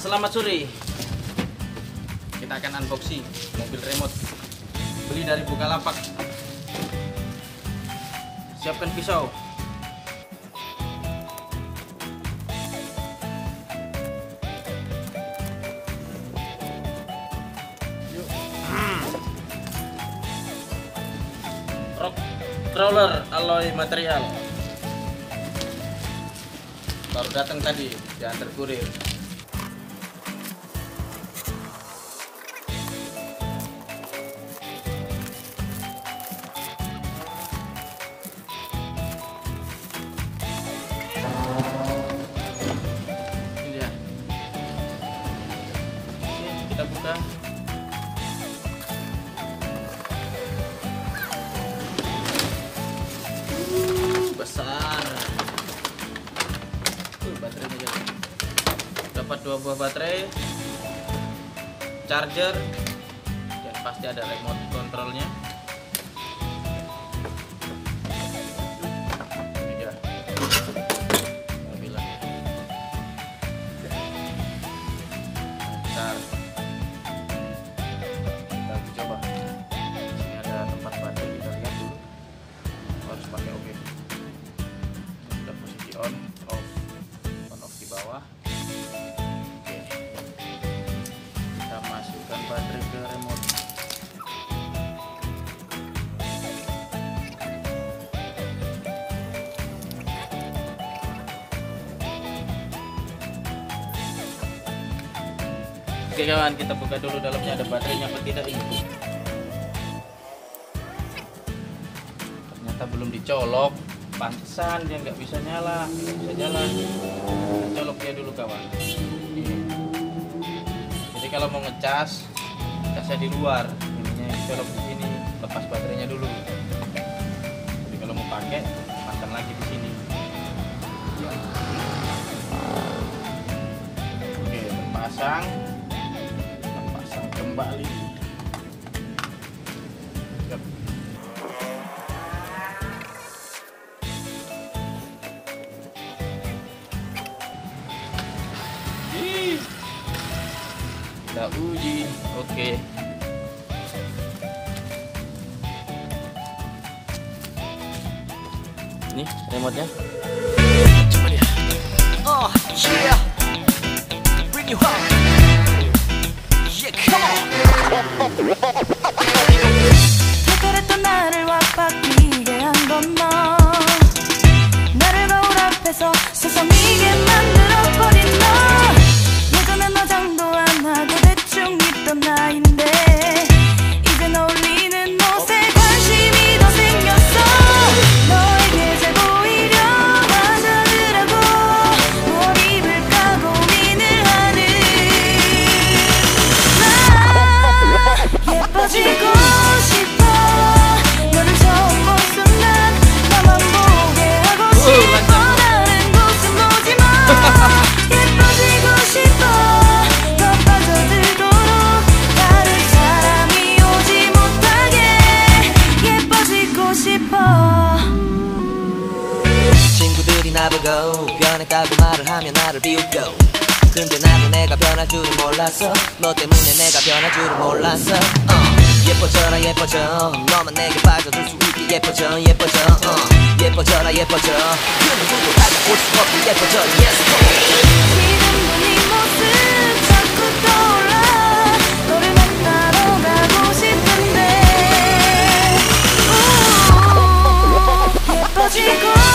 selamat sore. Kita akan unboxing mobil remote. Beli dari Bukalapak. Siapkan pisau. Yuk. Rock crawler alloy material. Baru datang tadi, diantar kurir. Dua buah baterai, charger, dan pasti ada remote kontrolnya. Oke kawan, kita buka dulu dalamnya ada baterainya apa tidak ini. Ternyata belum dicolok, pantesan dia nggak bisa nyala, nggak bisa jalan. Kita colok dia dulu kawan. Jadi kalau mau ngecas, casnya di luar, ininya dicolok di sini, lepas baterainya dulu. Jadi kalau mau pakai, pasang lagi di sini. Oke, pasang kembali. Kita uji. Oke. Ini remote nya Uh, yeah. Bring you home. Come on. 비웃고 근데 나도 내가 변할 줄은 몰랐어. 너 때문에 내가 변할 줄은 몰랐어. 어. 예뻐져라 예뻐져. 너만 내게 빠져들 수 있게 예뻐져 예뻐져. 어. 예뻐져라 예뻐져. 그는 두고 다가올 수 없게 예뻐져 yes 지금도 네 모습 자꾸 떠올라. 너를 만나러 가고 싶은데. 우 예뻐지고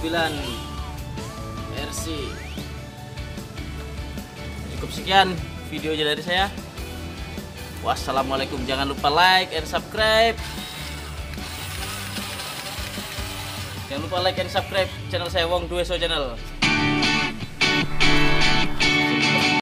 mobil-mobilan RC cukup sekian videonya dari saya. Wassalamualaikum. Jangan lupa like and subscribe. Jangan lupa like and subscribe channel saya Wong Dueso Channel